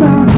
Outside